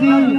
Hadi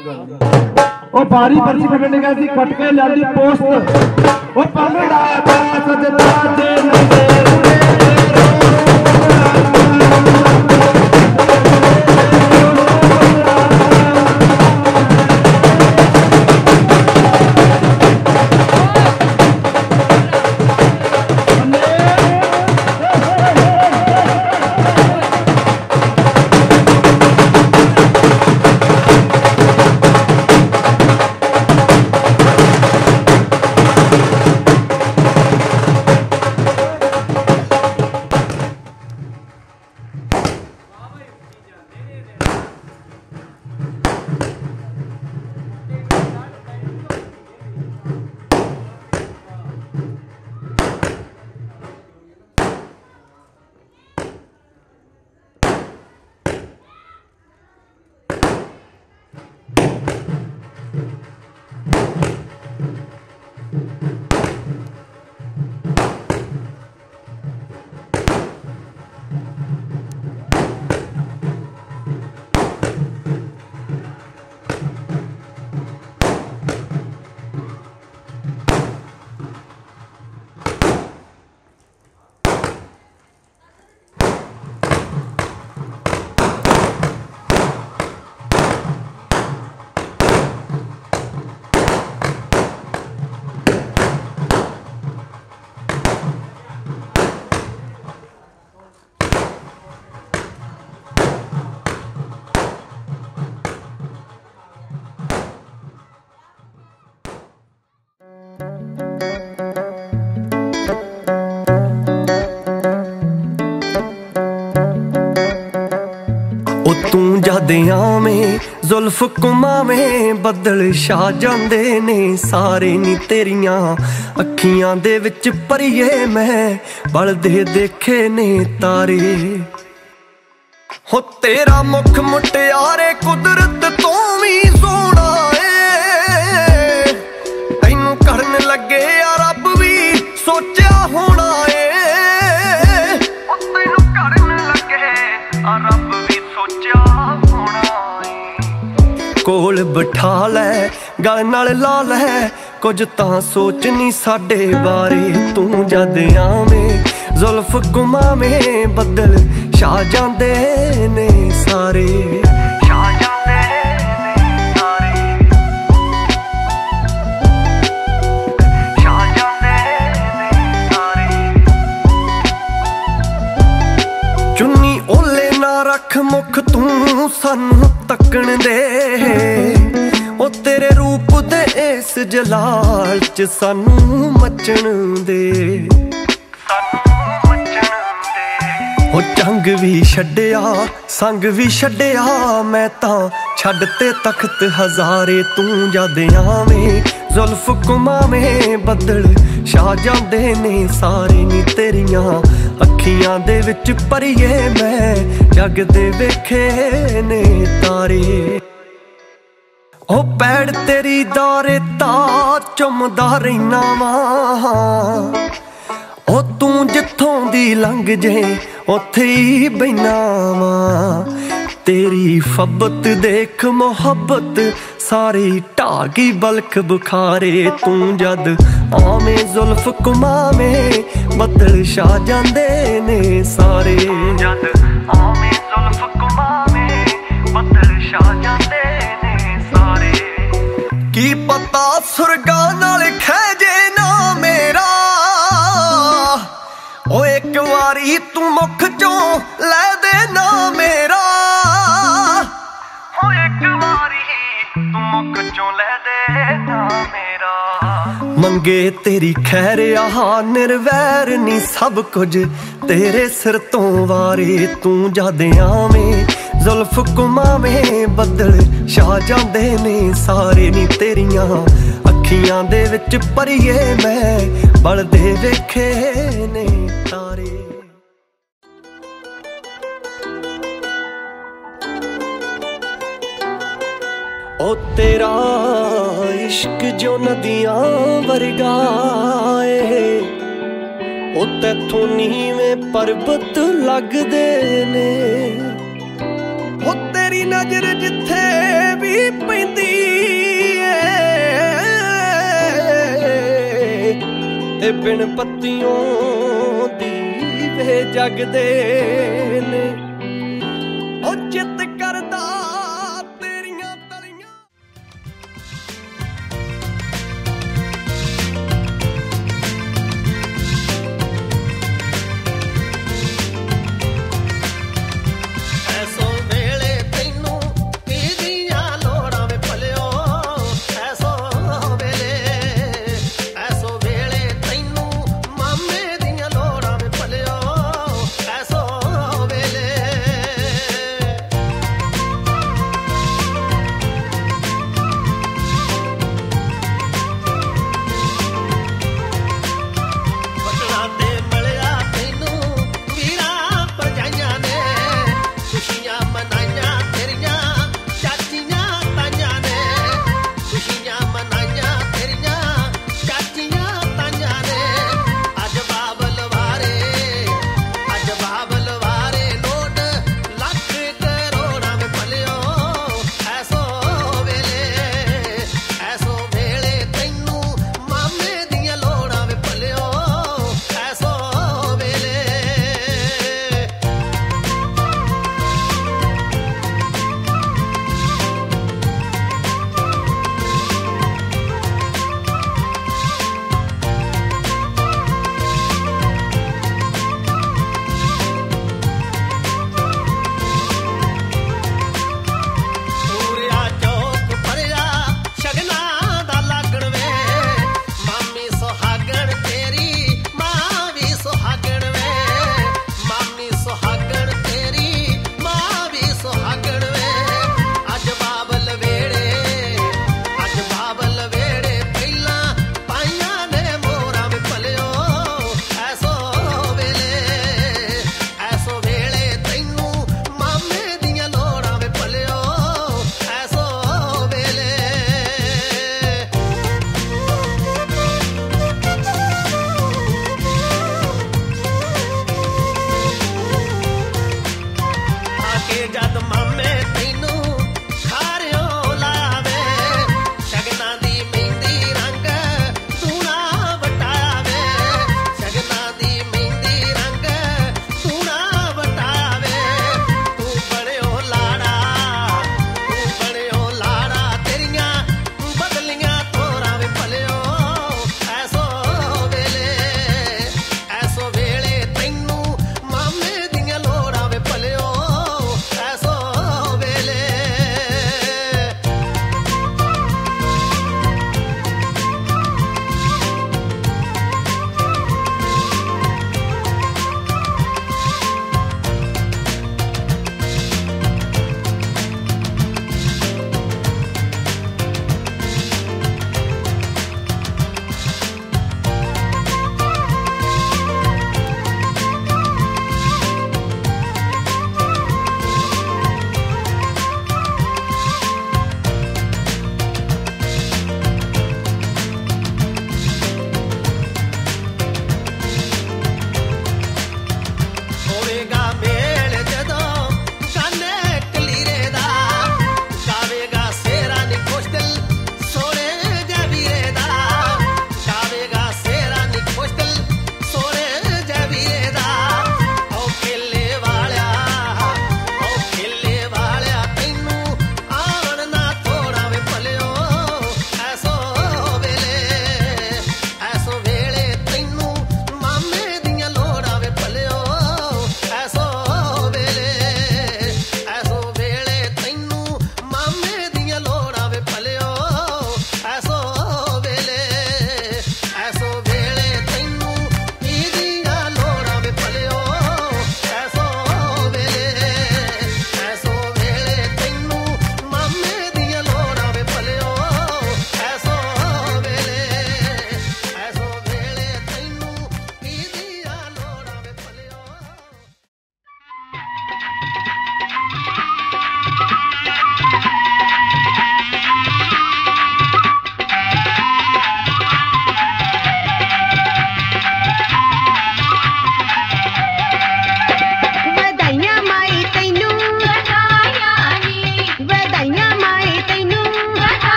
ਉਹ ਬਾਰੀ ਪਰਚੀ ਕੱਢਣ ਗਿਆ ਸੀ, ਕੱਟ ਕੇ ਲਿਆਦੀ ਪੋਸਟ। ਉਹ ਪੰਗੜਾ ਦਾ ਸਜਦਾ ਦੇ ਨਦੇ ਰੋਣਾ ਤੂੰ ਜਦ ਆਵੇਂ, ਜ਼ੁਲਫ ਕੁਮਾਵੇਂ ਬੱਦਲ ਛਾ ਜਾਂਦੇ ਨੇ ਸਾਰੇ ਨੀ ਤੇਰੀਆਂ ਅੱਖੀਆਂ ਦੇ ਵਿੱਚ ਪਰੀਏ ਮੈਂ, ਬਲਦੇ ਦੇਖੇ ਨੇ ਤਾਰੇ। ਹੋ ਤੇਰਾ ਮੁਖ ਮੁਟਿਆਰੇ ਕੁਦਰਤ ਤੋਂ ਵੀ ਸੋਹਣਾ ਕੋਲ ਬਿਠਾ ਲੈ, ਗਲ ਨਾਲ ਲਾ ਲੈ। ਕੁਝ ਤਾਂ ਸੋਚ ਨਹੀਂ ਸਾਡੇ ਬਾਰੇ, ਤੂੰ ਜਦ ਆਵੇਂ, ਜ਼ੁਲਫ ਗੁਮਾਵੇਂ ਬੱਦਲ ਛਾ ਜਾਂਦੇ ਨੇ ਸਾਰੇ। ਚੁੰਨੀ ਓਲੇ ਨਾ ਰੱਖ ਮੁਖ ਤੂੰ ਸਾਨੂੰ। ਤੱਕਣ ਦੇ। ਉਹ ਤੇਰੇ ਰੂਪ ਤੇ ਇਸ ਜਲਾਲ ਚ ਸਾਨੂੰ ਮੱਚਣ ਦੇ। ਉਹ ਚੰਗ ਵੀ ਛੱਡਿਆ, ਸੰਗ ਵੀ ਛੱਡਿਆ, ਮੈਂ ਤਾਂ ਛੱਡ ਤੇ ਤਖਤ ਹਜ਼ਾਰੇ ਤੂੰ ਜਦ ਆਵੇਂ। ਜ਼ੁਲਫ ਕੁਮਾਵੇਂ ਬੱਦਲ ਛਾ ਜਾਂਦੇ ਨੇ ਸਾਰੇ ਨੀ ਤੇਰੀਆਂ ਅੱਖੀਆਂ ਦੇ ਵਿੱਚ ਪਰੀਏ ਮੈਂ, ਜਗ ਦੇ ਵੇਖੇ ਨੇ ਤਾਰੇ। ਉਹ ਪੈੜ ਤੇਰੀ ਦੌਰੇ ਤਾਂ ਚੁੰਮਦਾ ਰਹਿਣਾ ਵਾਂ। ਉਹ ਤੂੰ ਜਿੱਥੋਂ ਦੀ ਲੰਘ ਜੇ, ਉੱਥੇ ਹੀ ਬੈਨਾ ਵਾਂ। ਤੇਰੀ ਫੱਬਤ ਦੇਖ ਮੁਹੱਬਤ ਸਾਰੀ ਢਾਗੀ ਬਲਖ ਬੁਖਾਰੇ ਤੂੰ ਜਦ ਆਵੇਂ ਜ਼ੁਲਫ ਕੁਮਾਵੇਂ ਬੱਦਲ ਛਾ ਜਾਂਦੇ ਨੇ ਸਾਰੇ। ਜਦ ਆਵੇਂ ਜ਼ੁਲਫ ਕੁਮਾਵੇਂ ਬੱਦਲ ਛਾ ਜਾਂਦੇ ਨੇ ਸਾਰੇ। ਕੀ ਪਤਾ ਸੁਰਗਾਂ ਨਾਲ ਖੈਜੇ ਨਾ ਮੇਰਾ? ਓ ਇੱਕ ਵਾਰੀ ਤੂੰ ਮੁਖ ਚੋਂ ਲੈ ਮੰਗੇ ਤੇਰੀ ਖੈਰ, ਆਹ ਨਿਰਵੈਰ ਨਹੀਂ ਸਭ ਕੁਝ। ਤੇਰੇ ਸਿਰ ਤੋਂ ਵਾਰੇ ਤੂੰ ਜਦ ਆਵੇਂ, ਜ਼ੁਲਫ ਕੁਮਾਵੇਂ ਬੱਦਲ ਛਾ ਜਾਂਦੇ ਨੇ ਸਾਰੇ ਨੀ ਤੇਰੀਆਂ। ਅੱਖੀਆਂ ਦੇ ਵਿੱਚ ਪਰੀਏ ਮੈਂ, ਬਲਦੇ ਵੇਖੇ ਨੇ ਤਾਰੇ। ਉਹ ਤੇਰਾ ਇਸ਼ਕ ਜੋ ਨਦੀਆਂ ਵਰਗਾ ਏ ਉਹ ਤੇਥੋਂ ਨੀਵੇਂ ਪਰਬਤ ਲੱਗਦੇ ਨੇ। ਉਹ ਤੇਰੀ ਨਜ਼ਰ ਜਿੱਥੇ ਵੀ ਪੈਂਦੀ ਏ, ਤੇ ਬਿਨ ਪੱਤੀਆਂ ਦੀਵੇ ਜਗਦੇ ਨੇ। ਉਹ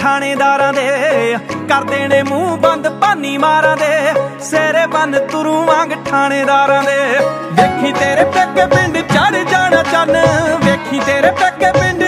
ਥਾਣੇਦਾਰਾਂ ਦੇ ਕਰ ਦੇਣੇ ਮੂੰਹ ਬੰਦ, ਭਾਨੀ ਮਾਰਾਂ ਦੇ, ਸੇਰੇ ਬੰਨ ਤੁਰੂ ਵਾਂਗ ਥਾਣੇਦਾਰਾਂ ਦੇ। ਵੇਖੀ ਤੇਰੇ ਪੱਕੇ ਪਿੰਡ ਚੜ ਜਾਣਾ ਚੰਨ, ਵੇਖੀ ਤੇਰੇ ਪੱਕੇ ਪਿੰਡ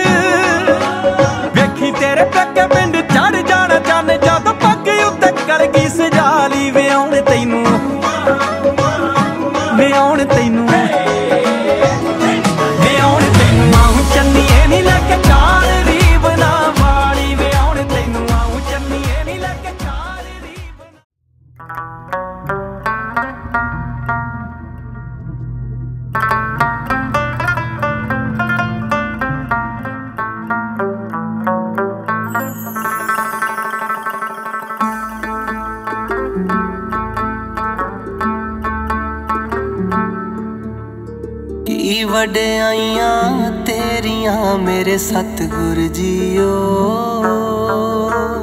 ਮੇਰੇ ਸਤਿਗੁਰ ਜੀਓ,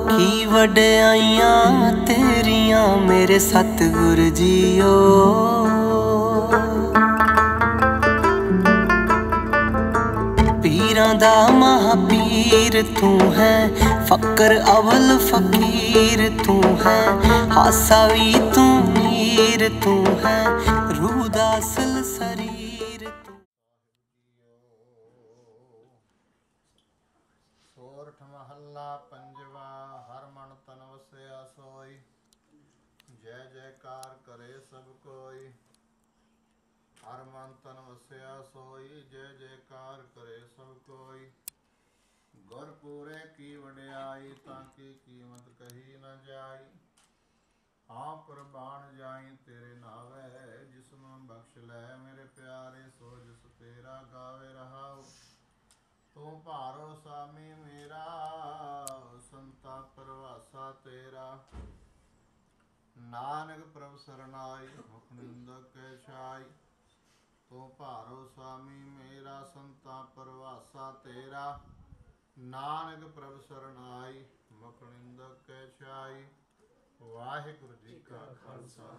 ਕੀ ਵਡਿਆਈਆਂ ਤੇਰੀਆਂ ਮੇਰੇ ਸਤਿਗੁਰ ਜੀਓ। ਪੀਰਾਂ ਦਾ ਮਹਾਪੀਰ ਤੂੰ ਹੈ, ਫਕਰ ਅਵਲ ਫਕੀਰ ਤੂੰ ਹੈ, ਹਾਸਾ ਵੀ ਤੂੰ ਮੀਰ ਤੂੰ ਹੈ। ਮਨ ਤਨ ਵਸਿਆ ਸੋਈ, ਜੈ ਜੈਕਾਰ ਕਰੇ ਸਭ ਕੋਈ। ਗੁਰ ਪੂਰੇ ਕੀ ਵਡਿਆਈ, ਤਾਂ ਕੀ ਕੀਮਤ ਕਹੀ ਨ ਜਾਈ। ਹਾਂ ਕੁਰਬਾਨ ਜਾਈ ਤੇਰੇ ਨਾਵੇ ਜਿਸਨੂੰ ਬਖਸ਼ ਲੈ ਮੇਰੇ ਪਿਆਰੇ, ਸੋ ਜਿਸ ਤੇਰਾ ਗਾਵੇ ਰਹਾਉ। ਤੂੰ ਭਾਰੋ ਸਾਮੀ ਮੇਰਾ, ਸੰਤਾ ਪ੍ਰਵਾਸਾ ਤੇਰਾ। ਨਾਨਕ ਪ੍ਰਭ ਸਰਨਾਈ ਮੁਖ ਨਿੰਦਕ ਕੈ ਛਾਈ। ਤੂੰ ਭਾਰੋ ਸਾਮੀ ਮੇਰਾ ਸੰਤਾ ਪਰਵਾਸਾ ਤੇਰਾ। ਨਾਨਕ ਪ੍ਰਭ ਸਰਨਾਈ ਮੁਖ ਕੈ ਛਾਈ। ਵਾਹਿਗੁਰੂ ਜੀ ਕਾ ਖਾਲਸਾ,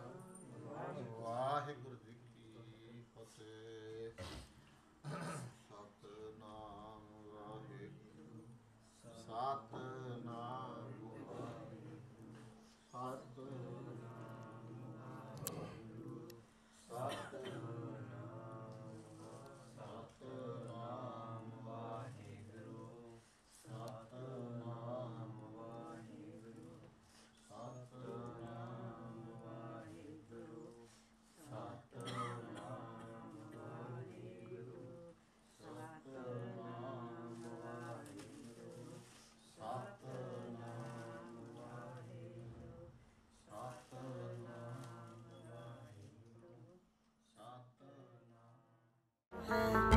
ਵਾਹਿਗੁਰੂ ਜੀ ਕੀ ਫਤਿਹ। ਸਤਨਾਮ ਵਾਹਿਗੁਰੂ ਸਤਨਾਮ ਵਾਹਿਗੁਰੂ। ਸਤਨਾਮ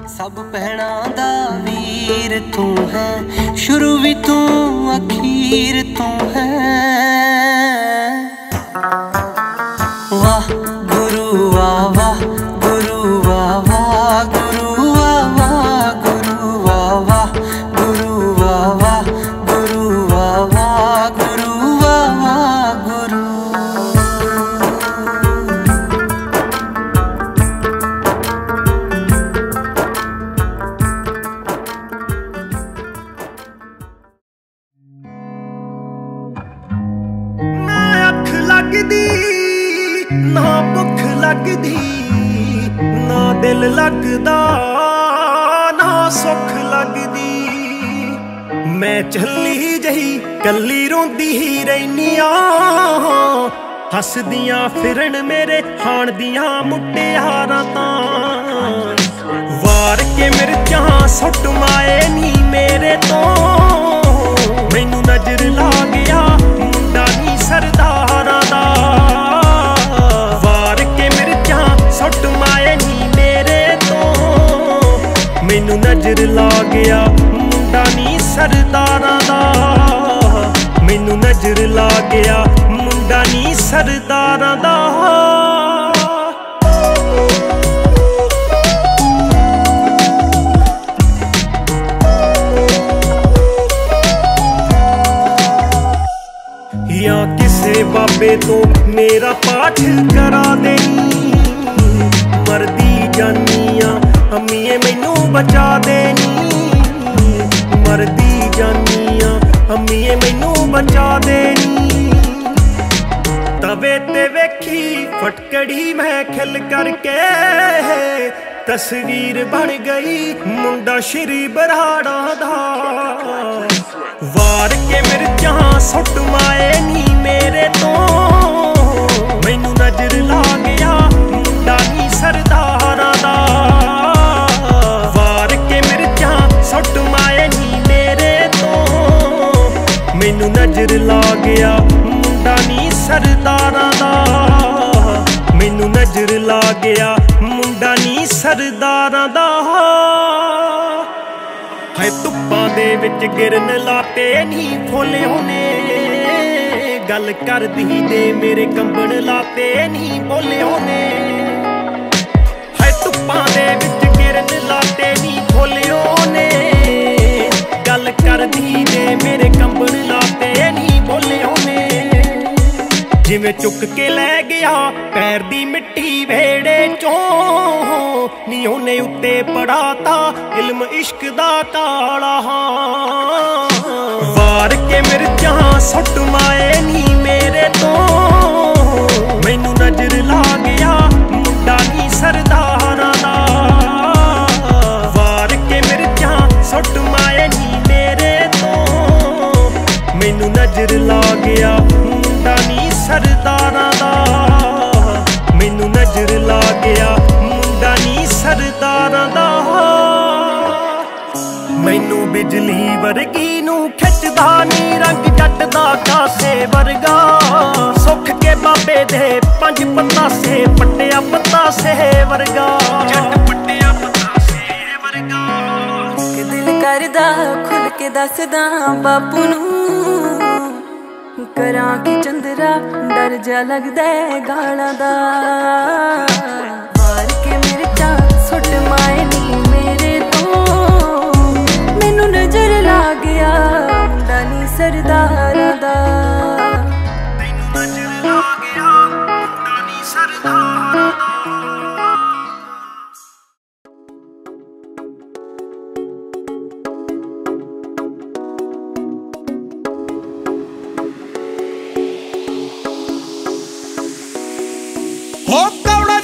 ਸਭ ਪਹਿਣਾ ਦਾ ਵੀਰ ਤੂੰ ਹੈ ਸ਼ੁਰੂ ਵੀ ਤੂੰ ਅਖੀਰ ਤੂੰ ਹੈ। ਦਿਲ ਲੱਗਦਾ, ਨਾ ਸੁੱਖ ਲੱਗਦੀ। ਮੈਂ ਚੱਲੀ ਜਹੀ, ਕੱਲੀ ਰੋਂਦੀ ਹੀ ਰਹਿਨੀਆਂ ਹੱਸਦੀਆਂ ਫਿਰਨ ਮੇਰੇ ਹਾਣ ਦੀਆਂ ਮੁਟਿਆਰਾਂ ਤਾਂ। ਵਾਰ ਕੇ ਮਿਰਚਾਂ ਸੁੱਟ ਮਾਏ ਨੀ ਮੇਰੇ ਤੋਂ। ਮੈਨੂੰ ਨਜ਼ਰ ਲਾ ਗਿਆ ਮੁੰਡਾ ਨੀ ਸਰਦਾਰਾਂ ਦਾ। ਸੁੱਟ ਮਾਏ ਨੀ ਮੇਰੇ ਤੋਂ। ਮੈਨੂੰ ਨਜ਼ਰ ਲਾ ਗਿਆ ਮੁੰਡਾ ਨੀ ਸਰਦਾਰਾਂ ਦਾ। ਮੈਨੂੰ ਨਜ਼ਰ ਲਾ ਗਿਆ ਮੁੰਡਾ ਨੀ ਸਰਦਾਰਾਂ ਦਾ। ਜਾਂ ਕਿਸੇ ਬਾਬੇ ਤੋਂ ਮੇਰਾ ਪਾਠ ਕਰਾ ਦੇਣੀ ਅੰਮੀਏ ਮੈਨੂੰ ਬਚਾ ਦੇਣੀ ਮਰਦੀ ਜਾਨੀਆਂ ਅੰਮੀਏ ਮੈਨੂੰ ਬਚਾ ਦੇਣੀ ਤਵੇ ਤੇ ਵੇਖੀ, ਫਟਕੜੀ ਮੈਂ ਖਿਲ ਕਰਕੇ। ਤਸਵੀਰ ਬਣ ਗਈ ਮੁੰਡਾ ਸ਼੍ਰੀ ਬਰਾੜਾ ਦਾ। ਵਾਰ ਕੇ ਮਿਰਚਾਂ ਸੁੱਟ ਮਾਏ ਨੀ ਮੇਰੇ ਤੋਂ। ਮੈਨੂੰ ਨਜ਼ਰ ਲਾ ਨਜ਼ਰ ਲਾ ਗਿਆ। ਮੁੰਡਾ ਨੀ ਸਰਦਾਰਾਂ ਦਾ। ਮੈਨੂੰ ਨਜ਼ਰ ਲਾ ਗਿਆ। ਮੁੰਡਾ ਨੀ ਸਰਦਾਰਾਂ ਦਾ। ਹਾਏ, ਧੁੱਪਾਂ ਦੇ ਵਿੱਚ ਗਿਰਨ ਲਾਤੇ ਨਹੀਂ ਫੁੱਲੇ ਹੋਣੇ ਗੱਲ ਕਰਦੀ ਦੇ ਮੇਰੇ ਕੰਬਣ ਲਾਤੇ ਨਹੀਂ ਬੋਲੇ ਹੋਣੇ ਹਾਏ, ਧੁੱਪਾਂ ਦੇ ਵਿੱਚ ਗਿਰਨ ਲਾਤੇ ਨਹੀਂ ਫੁੱਲੇ ਹੋਣੇ ਕਰਦੀ ਦੇ ਮੇਰੇ ਕੰਬਣ ਲਾਤੇ ਨਹੀਂ ਬੋਲੇ ਹੋਨੇ ਜਿਵੇਂ ਚੁੱਕ ਕੇ ਲੈ ਗਿਆ, ਪੈਰ ਦੀ ਮਿੱਟੀ ਵੇੜੇ ਚੋਂ। ਨੀ ਉਹਨੇ ਉੱਤੇ ਪੜਾਤਾ, ਇਲਮ ਇਸ਼ਕ ਦਾ ਕਾਲਾ ਵਾਰ ਕੇ ਮਿਰਚਾਂ ਸੁੱਟ ਮਾਏ ਨੀ। ਨਜ਼ਰ ਲਾ ਗਿਆ। ਮੁੰਡਾ ਨੀ ਸਰਦਾਰਾਂ ਦਾ। ਮੈਨੂੰ ਬਿਜਲੀ ਵਰਗੀ ਨੂੰ ਖਿੱਚਦਾ ਨੀ ਰੰਗ ਜੱਟ ਦਾ ਕਾਸੇ ਵਰਗਾ। ਸੁੱਖ ਕੇ ਬਾਬੇ ਦੇ ਪੰਜ ਪਤਾਸੇ ਪੱਟਿਆ ਪਤਾਸੇ ਵਰਗਾ। ਜੱਟ ਪੱਟਿਆ ਪਤਾਸੇ ਵਰਗਾ। ਕਿ ਦਿਲ ਕਰਦਾ ਖੁੱਲ ਕੇ ਦੱਸਦਾ ਬਾਪੂ ਨੂੰ ਕਰਾਂ ਕਿ ਚੰਦਰਾ, ਡਰ ਜਾ ਲੱਗਦਾ ਹੈ ਗਾਲਾਂ ਦਾ। ਮਾਰ ਕੇ ਮੇਰੇ ਮਿਰਚਾਂ ਸੁੱਟ ਮਾਏ ਨੀ ਮੇਰੇ ਤੋਂ। ਮੈਨੂੰ ਨਜ਼ਰ ਲਾ ਗਿਆ ਮੁੰਡਾ ਨੀ ਸਰਦਾਰਾਂ ਦਾ।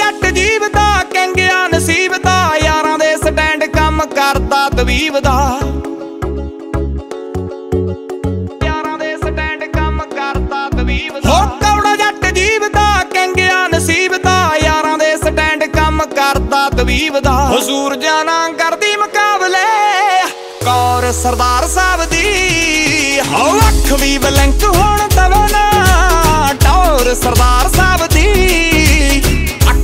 ਜੱਟ ਜੀਵ ਦਾ, ਕੰਗਿਆ ਨਸੀਬ ਦਾ, ਯਾਰਾਂ ਦੇ ਸਟੈਂਡ ਕੰਮ ਕਰਦਾ ਤਵੀਬ ਦਾ। ਯਾਰਾਂ ਦੇ ਸਟੈਂਡ ਕੰਮ ਕਰਦਾ ਤਵੀਬ ਦਾ। ਹੋ ਕੌੜਾ ਜੱਟ ਜੀਵ ਦਾ, ਕੰਗਿਆ ਨਸੀਬ ਦਾ, ਯਾਰਾਂ ਦੇ ਸਟੈਂਡ ਕੰਮ ਕਰਦਾ ਤਵੀਬ ਦਾ। ਹਜ਼ੂਰ ਜਾਣਾ ਕਰਦੀ ਮੁਕਾਬਲੇ, ਕੌਰ ਸਰਦਾਰ ਸਾਹਿਬ ਦੀ। ਹੋ ਅੱਖ ਵੀ ਬਲੰਕ ਹੋਣ ਦਵੇ ਟੌਰ ਸਰਦਾਰ ਸਾਹਿਬ ਦੀ।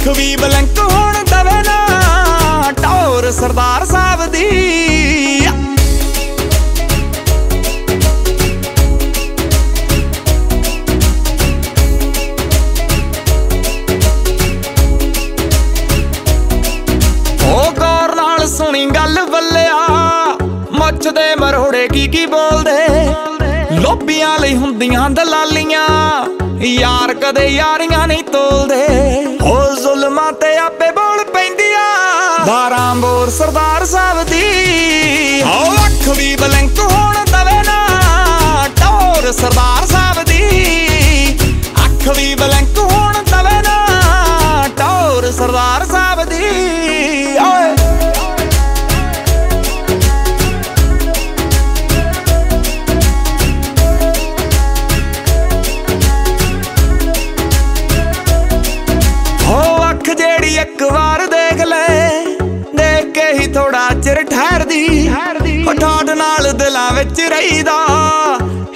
ਅੱਖ ਵੀ ਬਲੰਕ ਹੋਣ ਦਵੇ ਨਾ, ਟੌਰ ਸਰਦਾਰ ਸਾਹਿਬ ਦੀ। ਉਹ ਗੌਰ ਨਾਲ ਸੁਣੀ ਗੱਲ ਬੱਲਿਆ ਮੁੱਛ ਮਰੋੜੇ ਕੀ ਕੀ ਬੋਲਦੇ? ਲੋਬੀਆਂ ਲਈ ਹੁੰਦੀਆਂ ਦਲਾਲੀਆਂ, ਯਾਰ ਕਦੇ ਯਾਰੀਆਂ ਨਹੀਂ ਤੋਲਦੇ। ਆਪੇ ਬੋਲ ਪੈਂਦੀਆਂ। ਬਾਰਾਂ ਬੋਰ ਸਰਦਾਰ ਸਾਹਿਬ ਦੀ। ਹੋ ਅੱਖ ਵੀ ਬਲੰਕ ਹੋਣ ਦਵੇ ਨਾ, ਟੌਰ ਸਰਦਾਰ ਸਾਹਿਬ ਦੀ। ਅੱਖ ਵੀ ਬਲੰਕ ਹੋਣ ਦਵੇ ਨਾ, ਟੌਰ ਸਰਦਾਰ ਸਾਹਿਬ ਦੀ। ਗਲੀ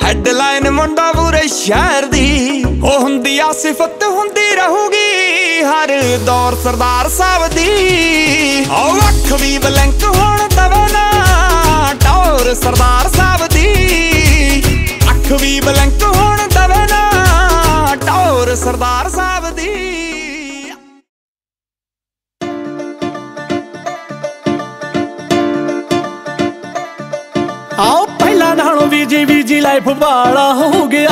ਹੈਡਲਾਈਨ ਮੁੰਡਾ ਪੂਰੇ ਸ਼ਹਿਰ ਦੀ। ਉਹ ਹੁੰਦੀ ਆ ਸਿਫਤ, ਹੁੰਦੀ ਰਹੂਗੀ ਹਰ ਦੌਰ ਸਰਦਾਰ ਸਾਹਿਬ ਦੀ। ਉਹ ਅੱਖ ਵੀ ਬਲੈਂਕ ਹੋਣ ਦਵੇ ਨਾ ਟੌਰ ਸਰਦਾਰ ਸਾਹਿਬ ਦੀ। ਅੱਖ ਵੀ ਬਲੈਂਕ ਹੋਣ ਦਵੇ ਨਾ ਟੌਰ ਸਰਦਾਰ ਸਾਹਿਬ ਜੀ ਲਾਈਫ ਵਾਲਾ ਹੋ ਗਿਆ।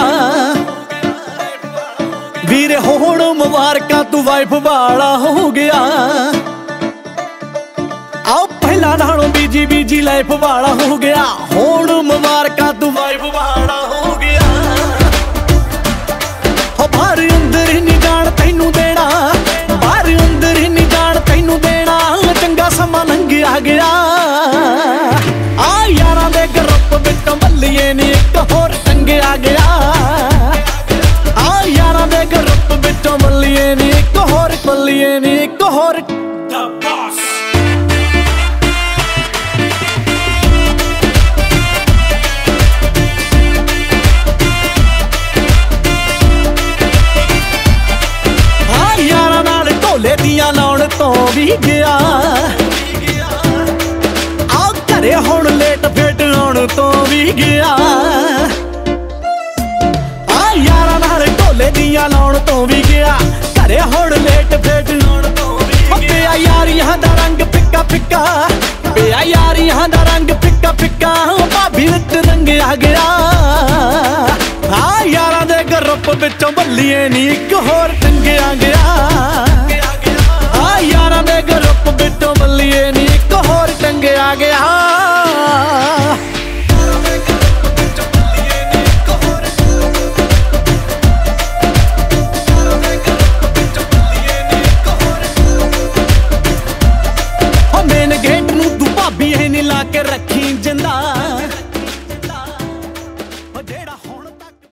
ਵੀਰੇ, ਹੁਣ ਮੁਬਾਰਕਾਂ, ਤੂੰ ਵਾਈਫ ਵਾਲਾ ਹੋ ਗਿਆ। ਆਓ, ਪਹਿਲਾਂ ਨਾਲੋਂ ਵੀ ਜੀ ਲਾਈਫ ਵਾਲਾ ਹੋ ਗਿਆ। ਹੁਣ ਮੁਬਾਰਕਾਂ, ਤੂੰ ਵਾਈਫ ਵਾਲਾ ਹੋ ਗਿਆ। ਹੋ, ਬਾਹਰ ਅੰਦਰ ਹੀ ਨਹੀਂ ਜਾਣ ਤੈਨੂੰ ਦੇਣਾ। ਬਾਹਰ ਅੰਦਰ ਹੀ ਨਹੀਂ ਜਾਣ ਤੈਨੂੰ ਦੇਣਾ। ਚੰਗਾ ਸਮਾਂ ਲੰਘਿਆ ਗਿਆ। ਗਰੁੱਪ ਵਿੱਚੋਂ ਬੱਲੀਏ ਨੀ ਇੱਕ ਹੋਰ ਟੰਗਿਆ ਗਿਆ। ਆ ਯਾਰਾਂ ਦੇ ਗਰੁੱਪ ਵਿੱਚੋਂ ਬੱਲੀਏ ਨੀ ਇੱਕ ਹੋਰ ਬੱਲੀਏ ਨੀ ਇੱਕ ਹੋਰ। ਆ ਯਾਰਾਂ ਨਾਲ ਢੋਲੇ ਦੀਆਂ ਲਾਉਣ ਤੋਂ ਵੀ ਗਿਆ। ਤੋਂ ਵੀ ਗਿਆ। ਆ ਯਾਰਾਂ ਨਾਲ ਢੋਲੇ ਦੀਆਂ ਲਾਉਣ ਤੋਂ ਵੀ ਗਿਆ। ਘਰੇ ਹੁਣ ਲੇਟ ਫੇਟ ਲਾਉਣ ਤੋਂ ਵੀ ਗਿਆ। ਯਾਰੀਆਂ ਦਾ ਰੰਗ ਫਿੱਕਾ ਫਿੱਕਾ। ਪਿਆ ਯਾਰੀਆਂ ਦਾ ਰੰਗ ਫਿੱਕਾ ਫਿੱਕਾ। ਭਾਬੀ ਵਿੱਚ ਰੰਗ ਆ ਗਿਆ। ਆ ਯਾਰਾਂ ਦੇ ਗਰੁੱਪ ਵਿੱਚੋਂ ਬੱਲੀਏ ਨੀ ਇੱਕ ਹੋਰ ਟੰਗਿਆ ਗਿਆ। ਆ ਯਾਰਾਂ ਦੇ ਗਰੁੱਪ ਵਿੱਚੋਂ ਬੱਲੀਏ ਨੀ ਇੱਕ ਹੋਰ ਟੰਗਿਆ ਗਿਆ।